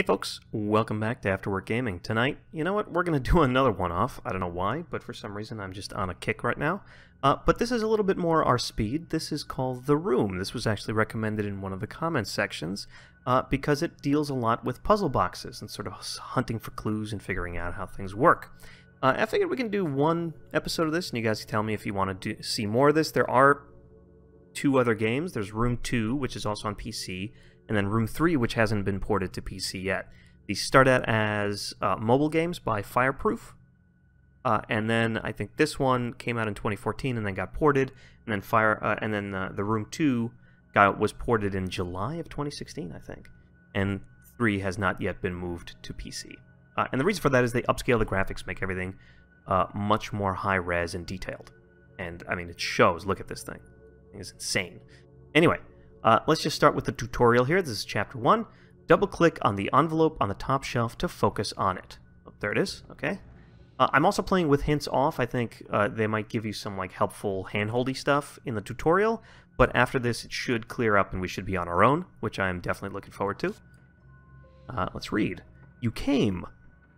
Hey folks, welcome back to Afterwork Gaming. Tonight, you know what, we're going to do another one-off. I don't know why, but for some reason I'm just on a kick right now. Uh, but this is a little bit more our speed. This is called The Room. This was actually recommended in one of the comments sections uh, because it deals a lot with puzzle boxes and sort of hunting for clues and figuring out how things work. Uh, I figured we can do one episode of this, and you guys can tell me if you want to see more of this. There are two other games. There's Room 2, which is also on PC, and then Room 3, which hasn't been ported to PC yet. These start out as uh, mobile games by Fireproof, uh, and then I think this one came out in 2014 and then got ported, and then Fire, uh, and then uh, the Room 2 got was ported in July of 2016, I think, and 3 has not yet been moved to PC. Uh, and the reason for that is they upscale the graphics, make everything uh, much more high res and detailed. And I mean, it shows. Look at this thing; it's insane. Anyway, uh, let's just start with the tutorial here. This is chapter 1. Double click on the envelope on the top shelf to focus on it. Oh, there it is, okay. Uh, I'm also playing with hints off. I think uh, they might give you some like helpful handholdy stuff in the tutorial, but after this it should clear up and we should be on our own, which I'm definitely looking forward to. Uh, let's read. You came.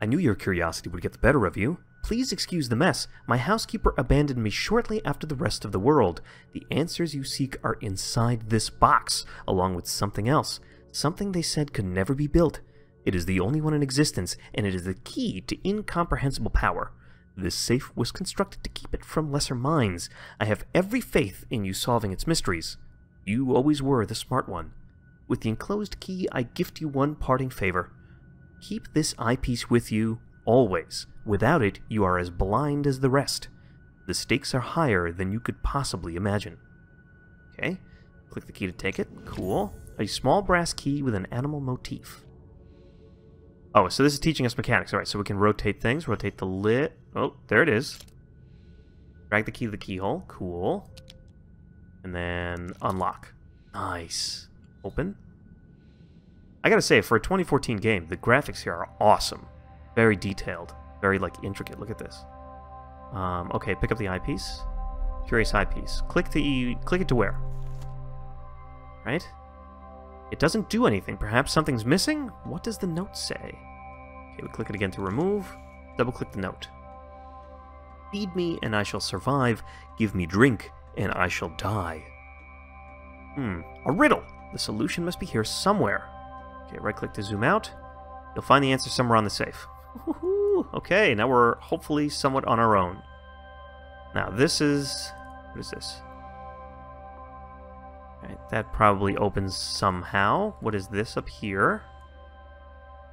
I knew your curiosity would get the better of you. Please excuse the mess. My housekeeper abandoned me shortly after the rest of the world. The answers you seek are inside this box, along with something else. Something they said could never be built. It is the only one in existence, and it is the key to incomprehensible power. This safe was constructed to keep it from lesser minds. I have every faith in you solving its mysteries. You always were the smart one. With the enclosed key, I gift you one parting favor. Keep this eyepiece with you always. Without it, you are as blind as the rest. The stakes are higher than you could possibly imagine. Okay, click the key to take it. Cool. A small brass key with an animal motif. Oh, so this is teaching us mechanics. Alright, so we can rotate things. Rotate the lid. Oh, there it is. Drag the key to the keyhole. Cool. And then unlock. Nice. Open. I gotta say, for a 2014 game, the graphics here are awesome. Very detailed. Very, like, intricate. Look at this. Um, okay, pick up the eyepiece. Curious eyepiece. Click the click it to where? Right? It doesn't do anything. Perhaps something's missing? What does the note say? Okay, we click it again to remove. Double click the note. Feed me and I shall survive. Give me drink and I shall die. Hmm, a riddle. The solution must be here somewhere. Okay, right click to zoom out. You'll find the answer somewhere on the safe. Okay, now we're hopefully somewhat on our own. Now this is... What is this? Right, that probably opens somehow. What is this up here?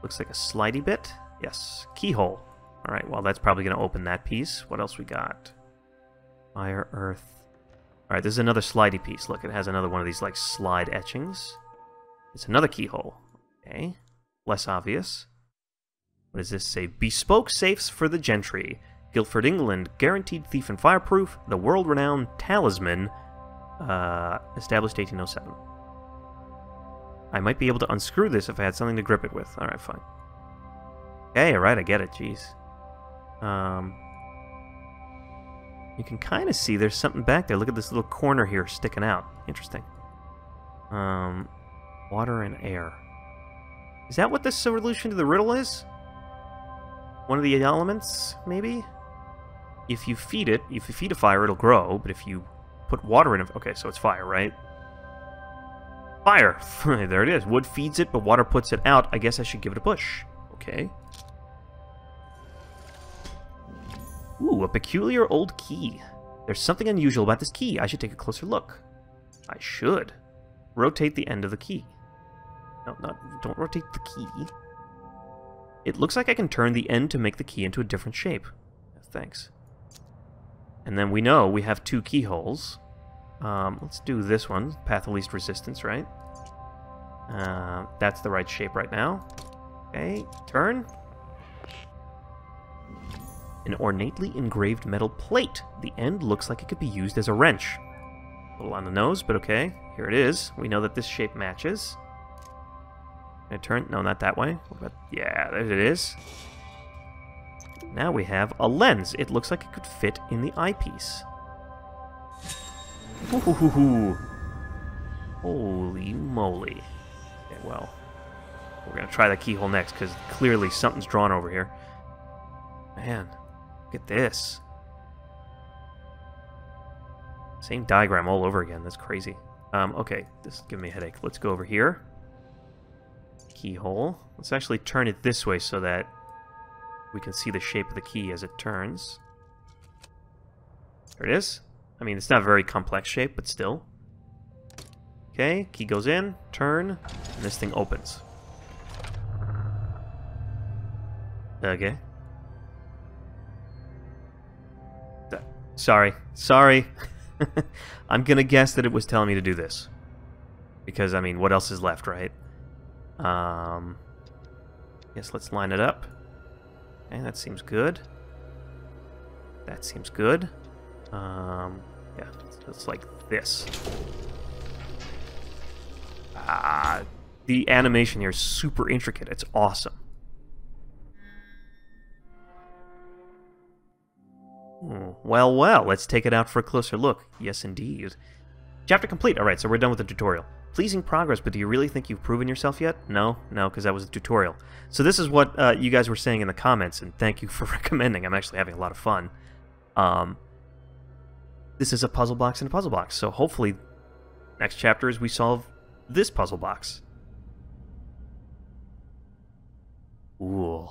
Looks like a slidey bit. Yes, keyhole. Alright, well that's probably going to open that piece. What else we got? Fire, earth. Alright, this is another slidey piece. Look, it has another one of these like slide etchings. It's another keyhole. Okay, less obvious. What does this say? Bespoke safes for the gentry. Guildford, England. Guaranteed thief and fireproof. The world-renowned talisman. Uh, established 1807. I might be able to unscrew this if I had something to grip it with. Alright, fine. Okay, alright, I get it. Jeez. Um, you can kind of see there's something back there. Look at this little corner here sticking out. Interesting. Um, water and air. Is that what the solution to the riddle is? One of the elements, maybe? If you feed it, if you feed a fire, it'll grow, but if you put water in it... Okay, so it's fire, right? Fire! there it is. Wood feeds it, but water puts it out. I guess I should give it a push. Okay. Ooh, a peculiar old key. There's something unusual about this key. I should take a closer look. I should. Rotate the end of the key. No, not, don't rotate the key. It looks like I can turn the end to make the key into a different shape. Thanks. And then we know we have two keyholes. Um, let's do this one, path of least resistance, right? Uh, that's the right shape right now. Okay, turn. An ornately engraved metal plate. The end looks like it could be used as a wrench. A little on the nose, but okay. Here it is. We know that this shape matches. Can I turn? No, not that way. About, yeah, there it is. Now we have a lens. It looks like it could fit in the eyepiece. Holy moly. Okay, well. We're going to try the keyhole next, because clearly something's drawn over here. Man, look at this. Same diagram all over again. That's crazy. Um, okay, this is giving me a headache. Let's go over here. Keyhole. Let's actually turn it this way so that we can see the shape of the key as it turns. There it is. I mean, it's not a very complex shape, but still. Okay, key goes in, turn, and this thing opens. Okay. Sorry. Sorry. I'm gonna guess that it was telling me to do this. Because, I mean, what else is left, right? Um, yes, let's line it up. Okay, that seems good. That seems good. Um, yeah, it's like this. Ah, the animation here is super intricate. It's awesome. Hmm, well, well, let's take it out for a closer look. Yes, indeed. Chapter complete. Alright, so we're done with the tutorial. Pleasing progress, but do you really think you've proven yourself yet? No, no, because that was a tutorial. So this is what uh, you guys were saying in the comments, and thank you for recommending. I'm actually having a lot of fun. Um, this is a puzzle box in a puzzle box, so hopefully next chapter is we solve this puzzle box. Ooh.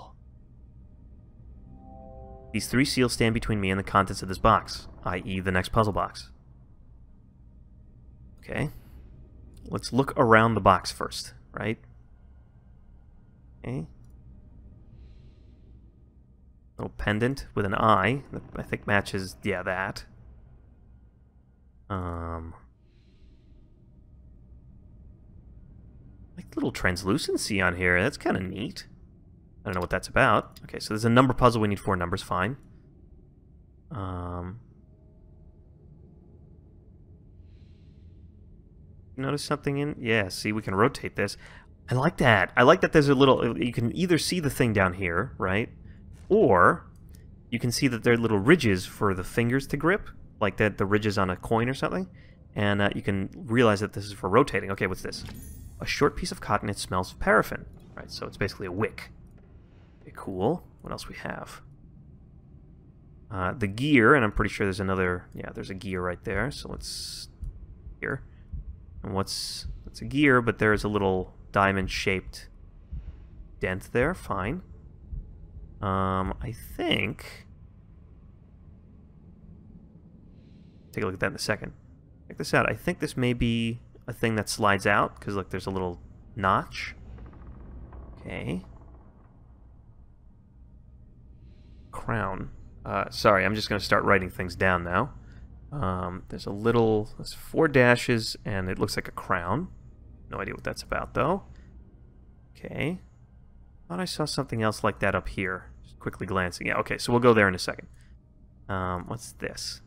These three seals stand between me and the contents of this box, i.e. the next puzzle box. Okay. Let's look around the box first, right? Okay. Little pendant with an eye that I think matches, yeah, that. Um, like little translucency on here. That's kind of neat. I don't know what that's about. Okay, so there's a number puzzle. We need four numbers. Fine. Um, notice something in? Yeah, see, we can rotate this. I like that. I like that there's a little... You can either see the thing down here, right? Or you can see that there are little ridges for the fingers to grip, like that the ridges on a coin or something. And uh, you can realize that this is for rotating. Okay, what's this? A short piece of cotton. It smells of paraffin. Right, so it's basically a wick. Okay, cool. What else we have? Uh, the gear, and I'm pretty sure there's another... Yeah, there's a gear right there. So let's... Here. And what's it's a gear, but there's a little diamond-shaped dent there. Fine. Um, I think. Take a look at that in a second. Check this out. I think this may be a thing that slides out because look, there's a little notch. Okay. Crown. Uh, sorry, I'm just going to start writing things down now. Um, there's a little, there's four dashes, and it looks like a crown. No idea what that's about, though. Okay. Thought I saw something else like that up here. Just quickly glancing. Yeah, okay, so we'll go there in a second. Um, what's this?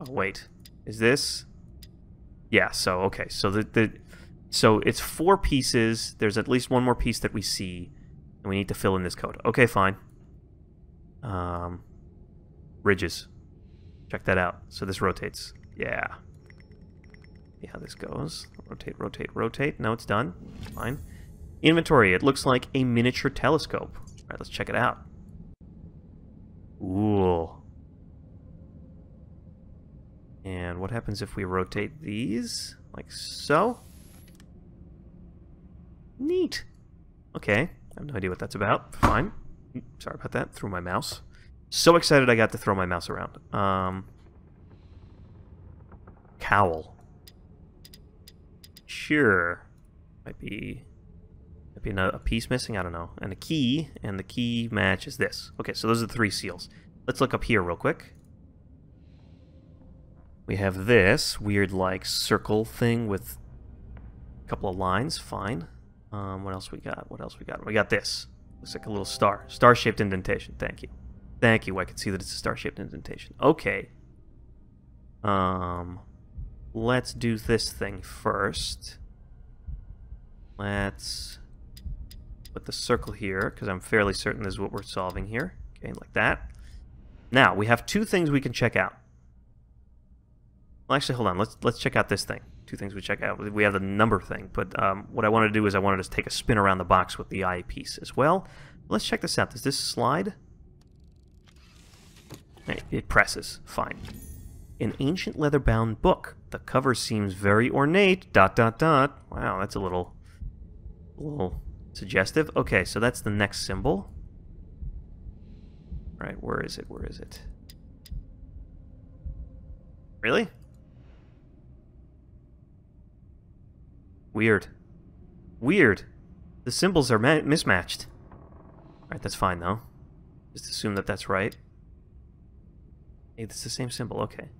Oh, wait. Is this? Yeah, so, okay. So, the, the, so it's four pieces. There's at least one more piece that we see, and we need to fill in this code. Okay, fine. Um, ridges. Check that out. So this rotates. Yeah. See how this goes. Rotate, rotate, rotate. No, it's done. Fine. Inventory. It looks like a miniature telescope. All right, let's check it out. Ooh. And what happens if we rotate these? Like so? Neat. Okay. I have no idea what that's about. Fine. Sorry about that. Threw my mouse. So excited I got to throw my mouse around. Um, cowl. Sure. Might be might be a piece missing. I don't know. And a key, and the key matches this. Okay, so those are the three seals. Let's look up here real quick. We have this weird, like, circle thing with a couple of lines. Fine. Um, what else we got? What else we got? We got this. Looks like a little star. Star-shaped indentation. Thank you. Thank you. I can see that it's a star-shaped indentation. Okay. Um, let's do this thing first. Let's put the circle here, because I'm fairly certain this is what we're solving here. Okay, like that. Now, we have two things we can check out. Well, actually, hold on. Let's let's check out this thing. Two things we check out. We have the number thing, but um, what I wanted to do is I wanted to take a spin around the box with the eye piece as well. Let's check this out. Does this slide? It presses. Fine. An ancient leather-bound book. The cover seems very ornate. Dot dot dot. Wow, that's a little, a little suggestive. Okay, so that's the next symbol. All right, where is it? Where is it? Really? Weird. Weird. The symbols are mismatched. Alright, that's fine though. Just assume that that's right. Hey, it's the same symbol, okay.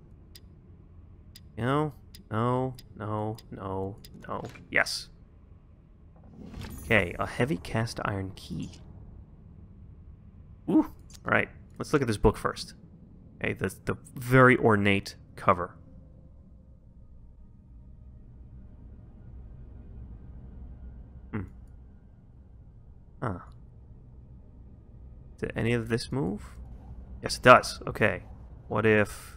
No, no, no, no, no. Yes. Okay, a heavy cast iron key. Ooh, alright. Let's look at this book first. Okay, the, the very ornate cover. Huh. Did any of this move? Yes, it does. Okay. What if...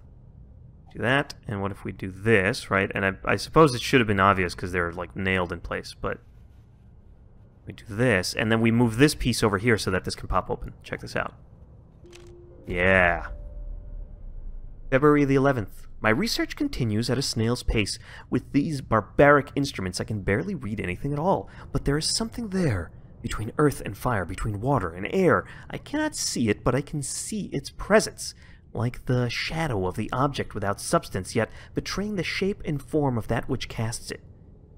Do that, and what if we do this, right? And I, I suppose it should have been obvious because they're, like, nailed in place, but... We do this, and then we move this piece over here so that this can pop open. Check this out. Yeah. February the 11th. My research continues at a snail's pace. With these barbaric instruments, I can barely read anything at all, but there is something there. Between earth and fire, between water and air. I cannot see it, but I can see its presence. Like the shadow of the object without substance, yet betraying the shape and form of that which casts it.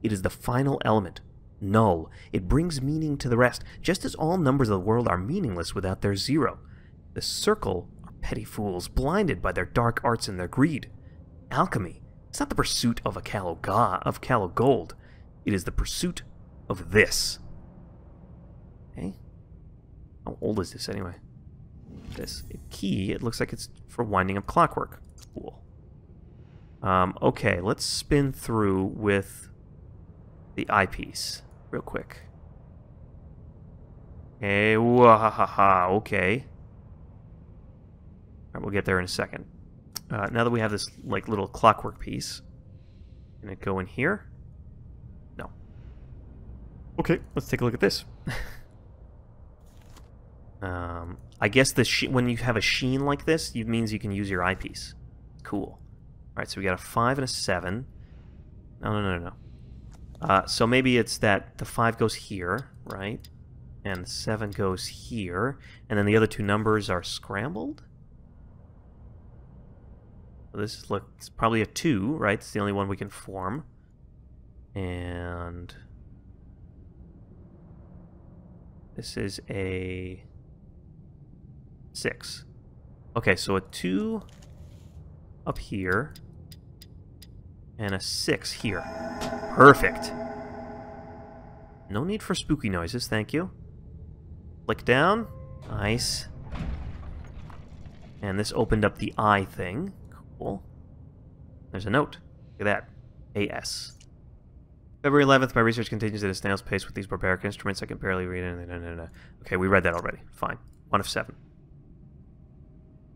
It is the final element. Null. It brings meaning to the rest, just as all numbers of the world are meaningless without their zero. The circle are petty fools, blinded by their dark arts and their greed. Alchemy. It's not the pursuit of a callow god, of callow gold. It is the pursuit of this. How old is this anyway? This key, it looks like it's for winding up clockwork. Cool. Um, okay, let's spin through with the eyepiece real quick. Hey, wahaha, okay. Alright, we'll get there in a second. Uh, now that we have this like little clockwork piece, can it go in here? No. Okay, let's take a look at this. um, I guess the when you have a sheen like this, it means you can use your eyepiece. Cool. All right, so we got a five and a seven. No, no, no, no. Uh, so maybe it's that the five goes here, right? And seven goes here, and then the other two numbers are scrambled. This looks probably a 2, right? It's the only one we can form. And... This is a... 6. Okay, so a 2 up here. And a 6 here. Perfect. No need for spooky noises, thank you. Click down. Nice. And this opened up the eye thing. Cool. There's a note. Look at that. AS. February 11th, my research continues at a snail's pace with these barbaric instruments. I can barely read it. Okay, we read that already. Fine. One of seven.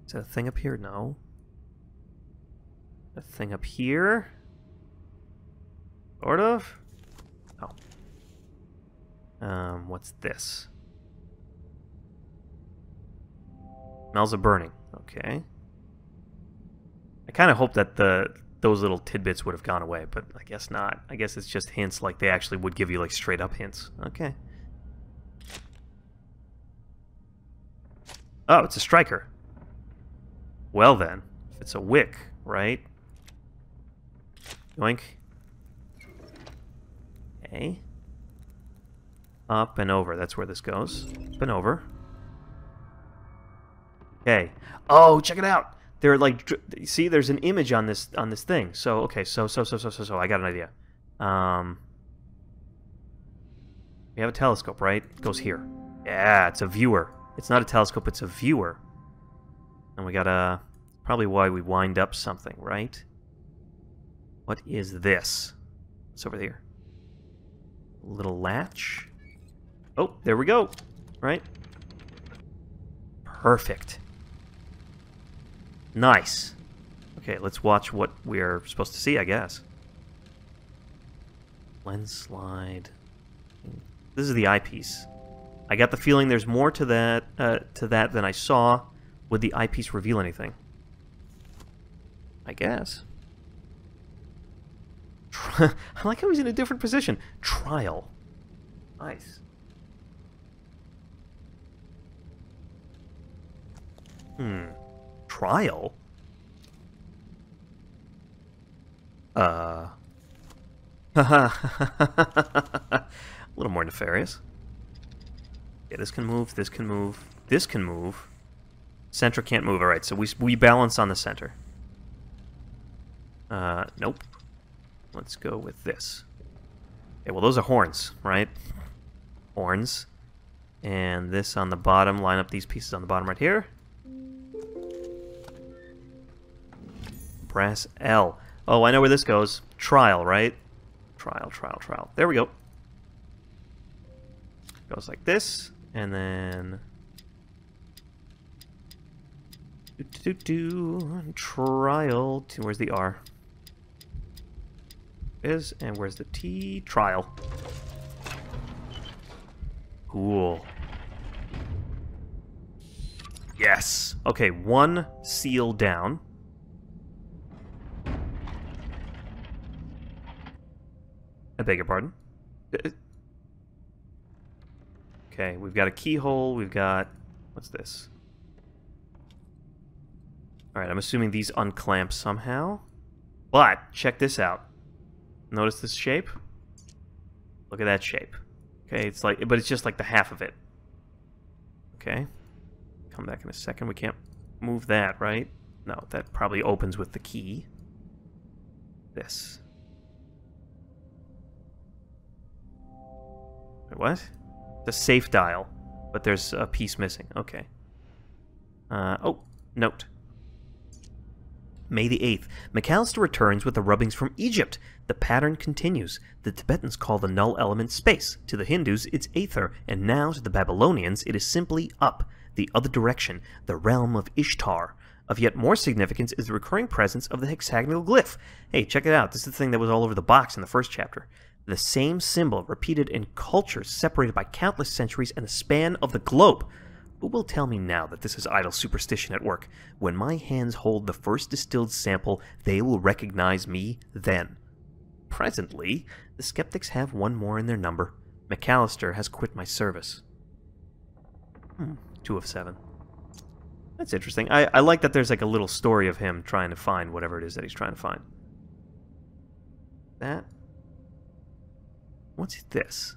Is that a thing up here? No. A thing up here? Sort of? Oh. Um, what's this? Smells of burning. Okay I kind of hope that the those little tidbits would have gone away, but I guess not. I guess it's just hints like they actually would give you like straight up hints. Okay. Oh, it's a striker. Well then, it's a wick, right? Yoink. Okay. Up and over. That's where this goes. Up and over. Okay. Oh, check it out they're like see there's an image on this on this thing so okay so so so so so so i got an idea um we have a telescope right it goes here yeah it's a viewer it's not a telescope it's a viewer and we gotta probably why we wind up something right what is this it's over here little latch oh there we go right perfect Nice. Okay, let's watch what we're supposed to see, I guess. Lens slide. This is the eyepiece. I got the feeling there's more to that uh, to that than I saw. Would the eyepiece reveal anything? I guess. I like how he's in a different position. Trial. Nice. Hmm. Trial? Uh. a little more nefarious. Yeah, this can move, this can move, this can move. Center can't move. Alright, so we, we balance on the center. Uh, nope. Let's go with this. Okay, well those are horns, right? Horns. And this on the bottom, line up these pieces on the bottom right here. Brass L. Oh, I know where this goes. Trial, right? Trial, trial, trial. There we go. Goes like this, and then... Do, do, do, trial. Where's the R? Is, and where's the T? Trial. Cool. Yes. Okay, one seal down. I beg your pardon? Uh, okay, we've got a keyhole, we've got... What's this? Alright, I'm assuming these unclamp somehow. But, check this out. Notice this shape? Look at that shape. Okay, it's like... But it's just like the half of it. Okay. Come back in a second. We can't move that, right? No, that probably opens with the key. This. What? The safe dial. But there's a piece missing. Okay. Uh, oh, note. May the 8th. McAllister returns with the rubbings from Egypt. The pattern continues. The Tibetans call the null element space. To the Hindus, it's aether. And now, to the Babylonians, it is simply up. The other direction. The realm of Ishtar. Of yet more significance is the recurring presence of the hexagonal glyph. Hey, check it out. This is the thing that was all over the box in the first chapter. The same symbol repeated in cultures separated by countless centuries and the span of the globe. Who will tell me now that this is idle superstition at work? When my hands hold the first distilled sample, they will recognize me then. Presently, the skeptics have one more in their number. McAllister has quit my service. Hmm, two of seven. That's interesting. I, I like that there's like a little story of him trying to find whatever it is that he's trying to find. That What's this?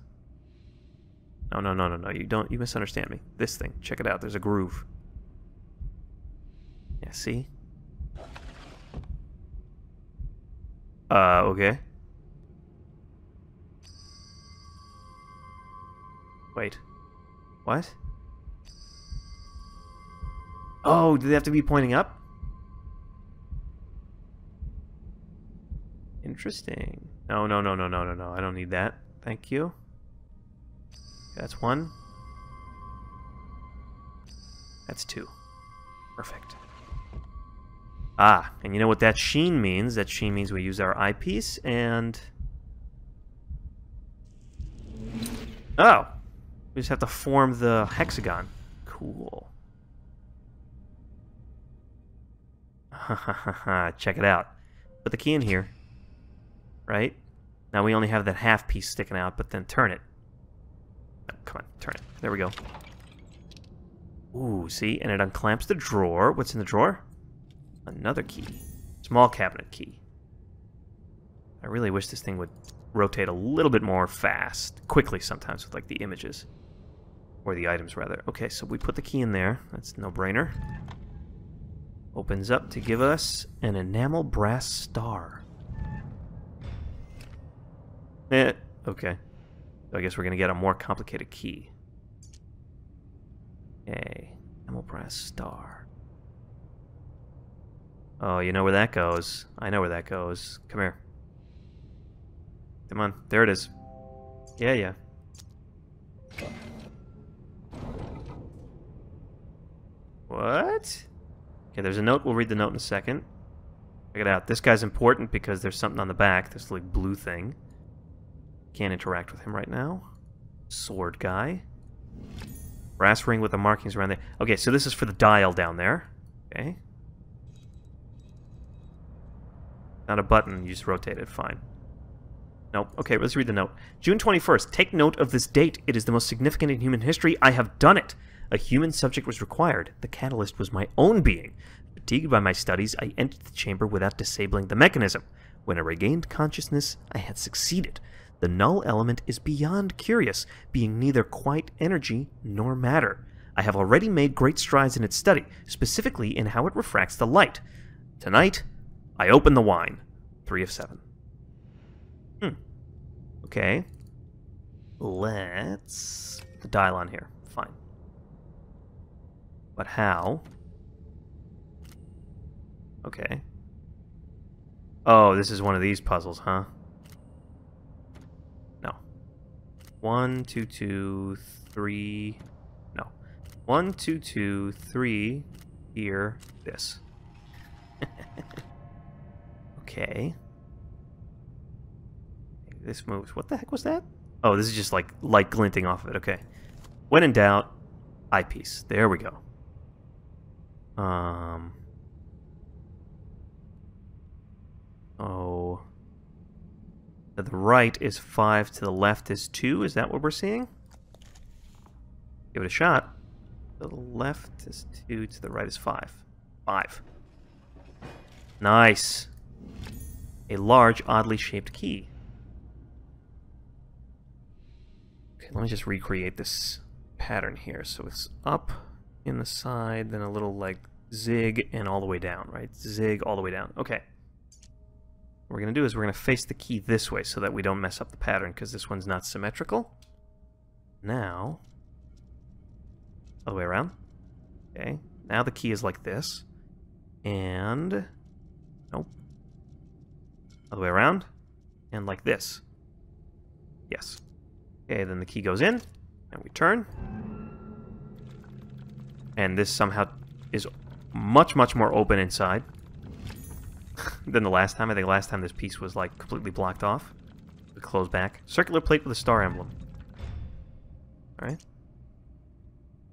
No, no, no, no, no. You don't. You misunderstand me. This thing. Check it out. There's a groove. Yeah. See. Uh. Okay. Wait. What? Oh, do they have to be pointing up? Interesting. No, no, no, no, no, no, no. I don't need that. Thank you. That's one. That's two. Perfect. Ah, and you know what that sheen means? That sheen means we use our eyepiece and... Oh! We just have to form the hexagon. Cool. Check it out. Put the key in here. Right? Now we only have that half piece sticking out, but then turn it. Come on, turn it. There we go. Ooh, see? And it unclamps the drawer. What's in the drawer? Another key. Small cabinet key. I really wish this thing would rotate a little bit more fast. Quickly sometimes with, like, the images. Or the items, rather. Okay, so we put the key in there. That's no-brainer. Opens up to give us an enamel brass star. Eh, okay. I guess we're going to get a more complicated key. A Emerald Brass Star. Oh, you know where that goes. I know where that goes. Come here. Come on. There it is. Yeah, yeah. What? Okay, there's a note. We'll read the note in a second. Check it out. This guy's important because there's something on the back. This like blue thing. Can't interact with him right now. Sword guy. Brass ring with the markings around there. Okay, so this is for the dial down there. Okay. Not a button, you just rotate it, fine. Nope. Okay, let's read the note. June 21st. Take note of this date. It is the most significant in human history. I have done it. A human subject was required. The catalyst was my own being. Fatigued by my studies, I entered the chamber without disabling the mechanism. When I regained consciousness, I had succeeded. The null element is beyond curious, being neither quite energy nor matter. I have already made great strides in its study, specifically in how it refracts the light. Tonight, I open the wine. Three of seven. Hmm. Okay. Let's dial on here. Fine. But how? Okay. Oh, this is one of these puzzles, huh? No. One, two, two, three. No. One, two, two, three. Here. This. okay. This moves. What the heck was that? Oh, this is just like light glinting off of it. Okay. When in doubt, eyepiece. There we go. Um. Oh. To the right is 5, to the left is 2. Is that what we're seeing? Give it a shot. To the left is 2, to the right is 5. 5. Nice. A large, oddly shaped key. Okay, let me just recreate this pattern here. So it's up in the side, then a little like zig, and all the way down, right? Zig all the way down. Okay. What we're going to do is we're going to face the key this way so that we don't mess up the pattern because this one's not symmetrical. Now, other way around. Okay, now the key is like this. And, nope. Other way around. And like this. Yes. Okay, then the key goes in, and we turn. And this somehow is much, much more open inside than the last time. I think last time this piece was like completely blocked off. We close back. Circular plate with a star emblem. Alright.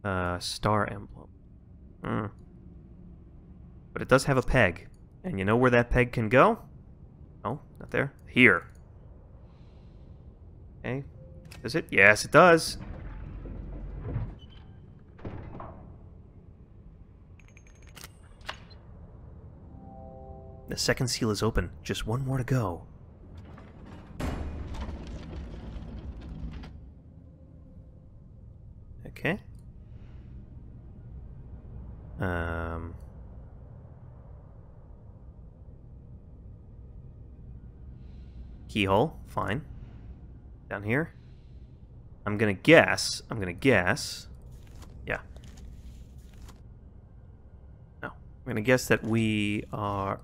Uh, star emblem. Hmm. But it does have a peg. And you know where that peg can go? Oh, not there. Here. Okay. Does it? Yes, it does. The second seal is open. Just one more to go. Okay. Um... Keyhole, fine. Down here. I'm gonna guess, I'm gonna guess, yeah. No, I'm gonna guess that we are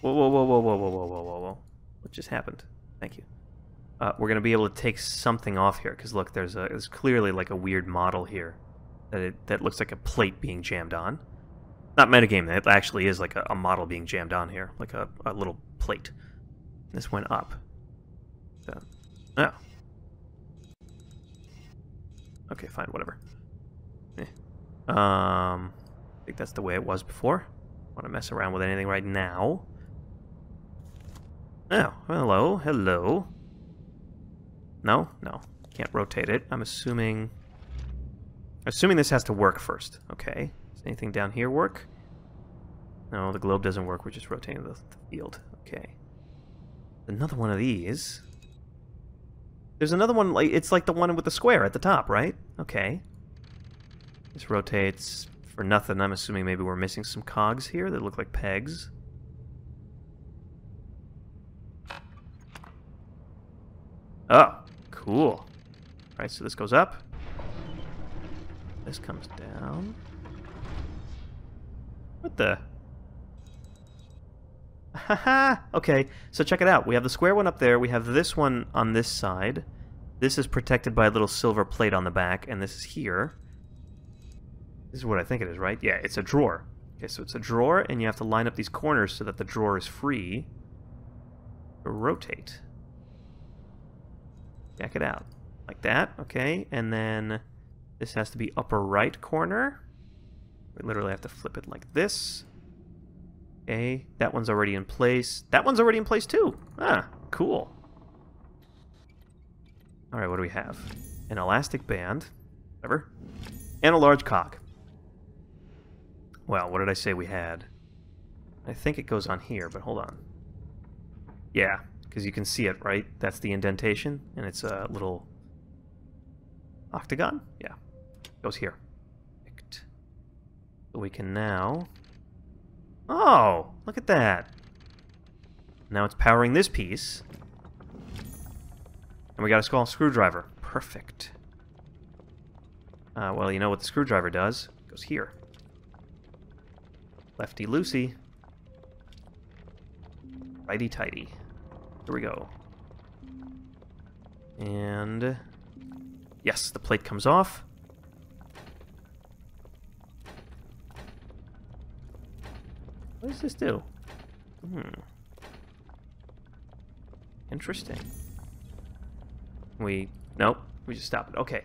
Whoa, whoa, whoa, whoa, whoa, whoa, whoa, whoa, whoa. What just happened? Thank you. Uh, we're going to be able to take something off here, because look, there's, a, there's clearly like a weird model here that, it, that looks like a plate being jammed on. Not metagame, it actually is like a, a model being jammed on here, like a, a little plate. This went up. So, oh. Okay, fine, whatever. Eh. Um, I think that's the way it was before. Want to mess around with anything right now. Oh, hello, hello. No? No. Can't rotate it. I'm assuming... Assuming this has to work first. Okay. Does anything down here work? No, the globe doesn't work. We're just rotating the, the field. Okay. Another one of these. There's another one, like it's like the one with the square at the top, right? Okay. This rotates for nothing. I'm assuming maybe we're missing some cogs here that look like pegs. Oh, cool. Alright, so this goes up. This comes down. What the? Haha! okay, so check it out. We have the square one up there. We have this one on this side. This is protected by a little silver plate on the back, and this is here. This is what I think it is, right? Yeah, it's a drawer. Okay, so it's a drawer, and you have to line up these corners so that the drawer is free to rotate. Check it out. Like that, okay. And then this has to be upper right corner. We literally have to flip it like this. Okay, that one's already in place. That one's already in place too. Ah, cool. Alright, what do we have? An elastic band. Whatever. And a large cock. Well, what did I say we had? I think it goes on here, but hold on. Yeah, because you can see it, right? That's the indentation, and it's a little octagon? Yeah, goes here. So we can now... Oh, look at that. Now it's powering this piece. And we got a small screwdriver. Perfect. Uh, well, you know what the screwdriver does? It goes here. Lefty loosey. Righty tighty. Here we go. And... Yes, the plate comes off. What does this do? Hmm. Interesting. We... Nope. We just stop it. Okay.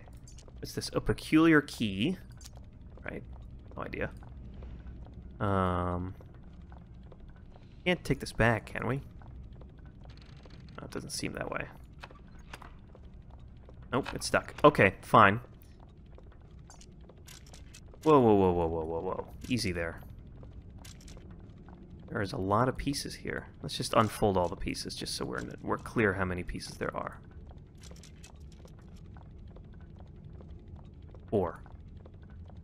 It's this a peculiar key. Right? No idea. Um... Can't take this back, can we? It doesn't seem that way. Nope, it's stuck. Okay, fine. Whoa, whoa, whoa, whoa, whoa, whoa, whoa. Easy there. There's a lot of pieces here. Let's just unfold all the pieces just so we're, we're clear how many pieces there are. Four.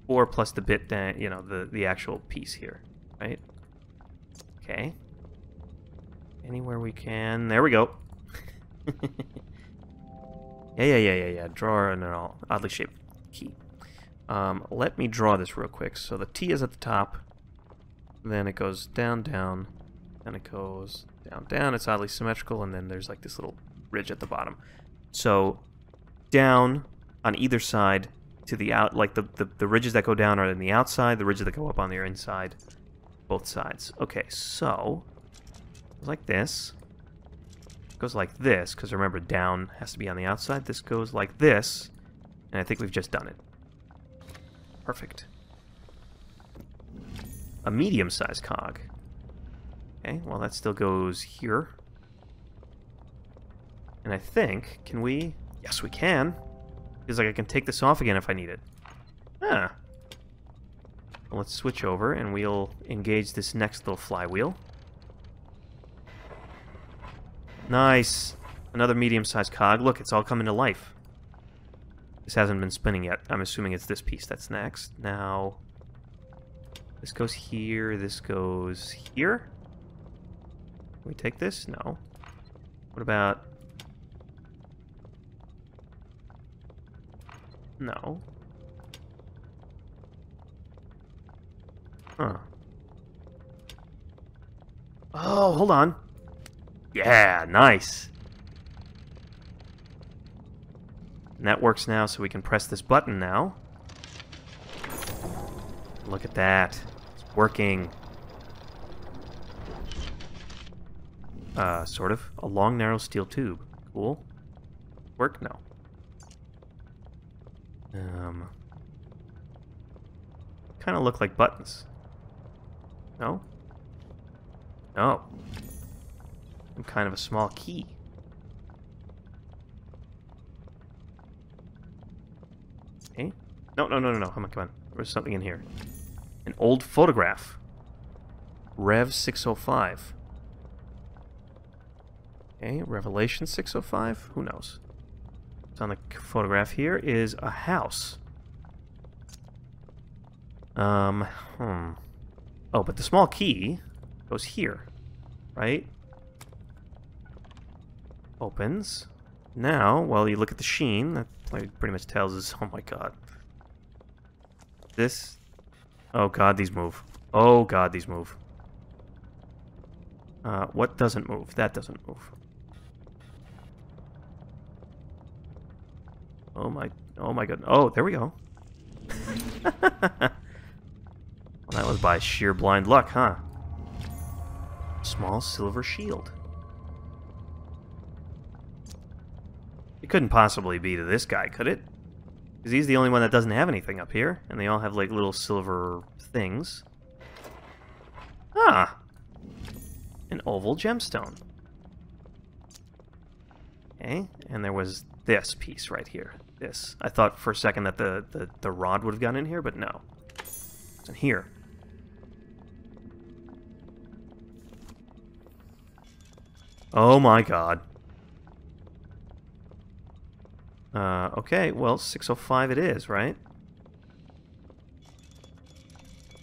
Four plus the bit, that, you know, the, the actual piece here, right? Okay. Anywhere we can. There we go. yeah, yeah, yeah, yeah, yeah. Draw an oddly shaped key. Um, let me draw this real quick. So the T is at the top. Then it goes down, down. Then it goes down, down. It's oddly symmetrical. And then there's like this little ridge at the bottom. So down on either side to the out, like the, the, the ridges that go down are on the outside, the ridges that go up on the inside, both sides. Okay, so like this. Goes like this, because remember, down has to be on the outside. This goes like this, and I think we've just done it. Perfect. A medium-sized cog. Okay, well that still goes here. And I think, can we... Yes, we can. Feels like I can take this off again if I need it. Ah. Well, let's switch over and we'll engage this next little flywheel. Nice. Another medium-sized cog. Look, it's all coming to life. This hasn't been spinning yet. I'm assuming it's this piece that's next. Now, this goes here, this goes here. Can we take this? No. What about... No. Huh. Oh, hold on. Yeah, nice. And that works now, so we can press this button now. Look at that. It's working. Uh, sort of. A long, narrow steel tube. Cool. Work? No. Um... Kind of look like buttons. No? No kind of a small key. Okay. No, no, no, no, no. Come on, come on. There's something in here. An old photograph. Rev 605. Okay, Revelation 605? Who knows? What's on the photograph here is a house. Um, hmm. Oh, but the small key goes here, right? Opens. Now, while you look at the sheen, that pretty much tells us, oh my god. This, oh god, these move. Oh god, these move. Uh, what doesn't move? That doesn't move. Oh my, oh my god. Oh, there we go. well, that was by sheer blind luck, huh? Small silver shield. Couldn't possibly be to this guy, could it? Because he's the only one that doesn't have anything up here, and they all have like little silver things. Ah! An oval gemstone. Okay, and there was this piece right here. This. I thought for a second that the, the, the rod would have gone in here, but no. It's in here. Oh my god. Uh, okay, well, 605 it is, right?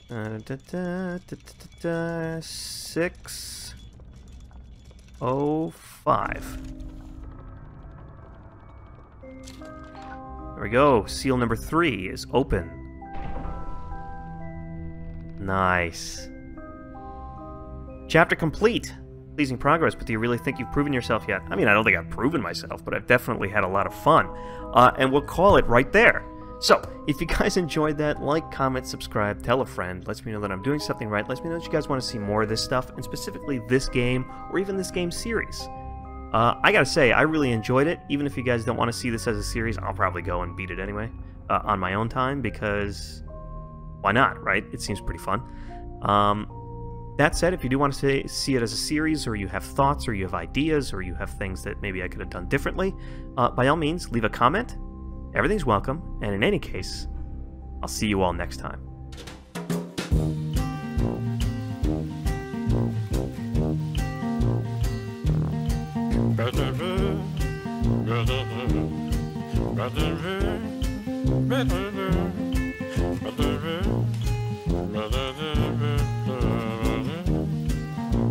Uh, da, da, da, da, da, 605. There we go. Seal number three is open. Nice. Chapter complete pleasing progress, but do you really think you've proven yourself yet? I mean, I don't think I've proven myself, but I've definitely had a lot of fun. Uh, and we'll call it right there. So, if you guys enjoyed that, like, comment, subscribe, tell a friend, lets me know that I'm doing something right, lets me know that you guys want to see more of this stuff, and specifically this game, or even this game series. Uh, I gotta say, I really enjoyed it. Even if you guys don't want to see this as a series, I'll probably go and beat it anyway, uh, on my own time, because why not, right? It seems pretty fun. Um, that said, if you do want to see it as a series, or you have thoughts, or you have ideas, or you have things that maybe I could have done differently, uh, by all means, leave a comment. Everything's welcome, and in any case, I'll see you all next time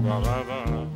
ba ba ba.